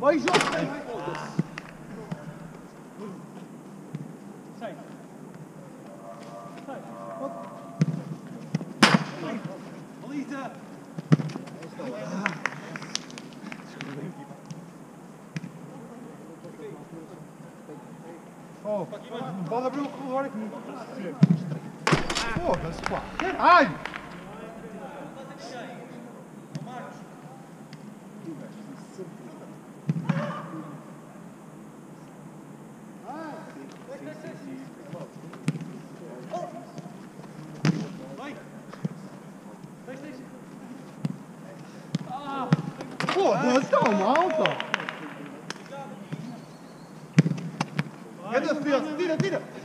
Vai! Sai! Sai! Oh, bola abriu o corredor aqui. Foda-se, pá. Ai! Foda-se, calma, alta! É tira, tira!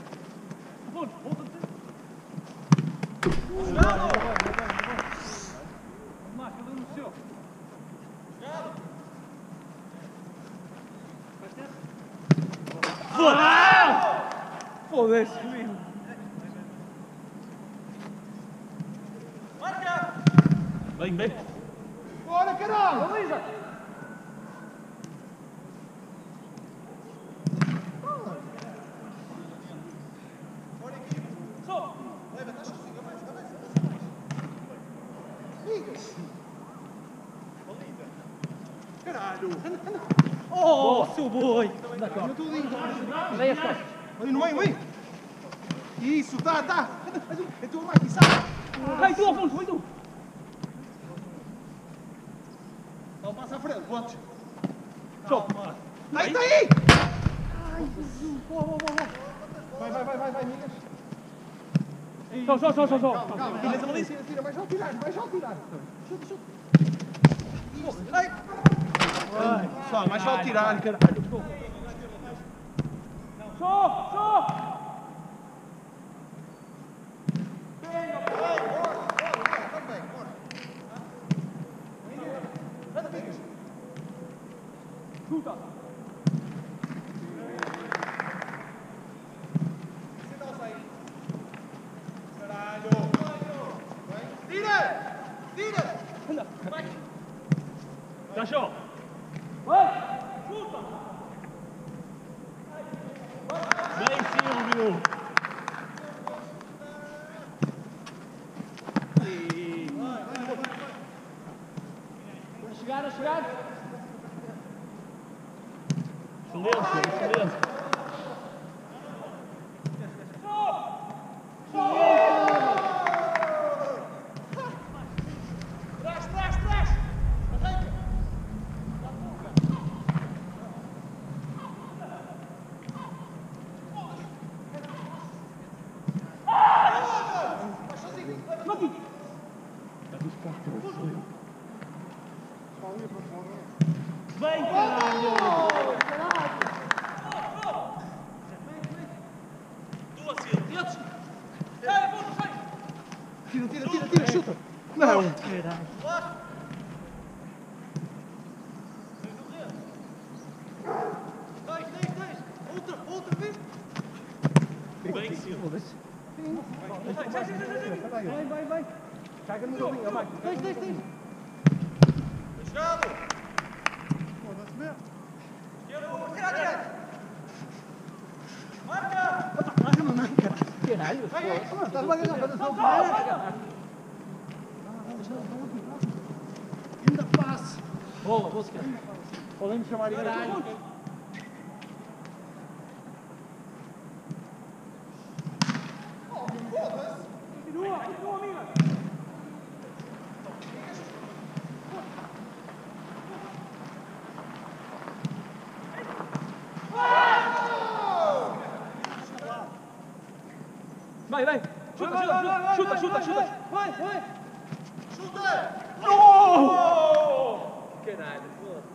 Foda-se, mesmo. Vem, vem. Bora, caralho! Caralho! Oh, seu boi. Vem as costas. Ali no meio, meio! Isso, tá, tá! É tua máquina, sabe? Vai tu, Afonso, vai tu. Então passa à frente, pontos! Show. Aí, tá aí! Ai, Jesus! Boa, boa, boa, boa. Vai, vai, vai, vai, vai, migas! Só, só, só, só, só. Calma, tira, tira, tira, mais ao tirar, mais ao tirar! Chuta, chuta! Isso, ai! Só, mais ao tirar, caralho! Só, só. Chuta. Tira! Tira! Show. Vai. Chuta. Vem, Silvio. A chegar, a chegar. Silêncio, silêncio. Vem, caralho. Tira, tira, tira, tira, chuta! Não! Dois, dois, dois! Outra, outra vez! Vem, Silvio. Vai, vai, vai! Caga no joguinho, vai! Dois, dois, dois! Caralho! Estás a ganhar, faz a Ainda passe! Boa, boa, sequer. Podemos chamar isso. Vai, vai. Chuta, chuta, chuta, chuta, chuta. Vai, vai. Chuta! Oh! Caralho, foda.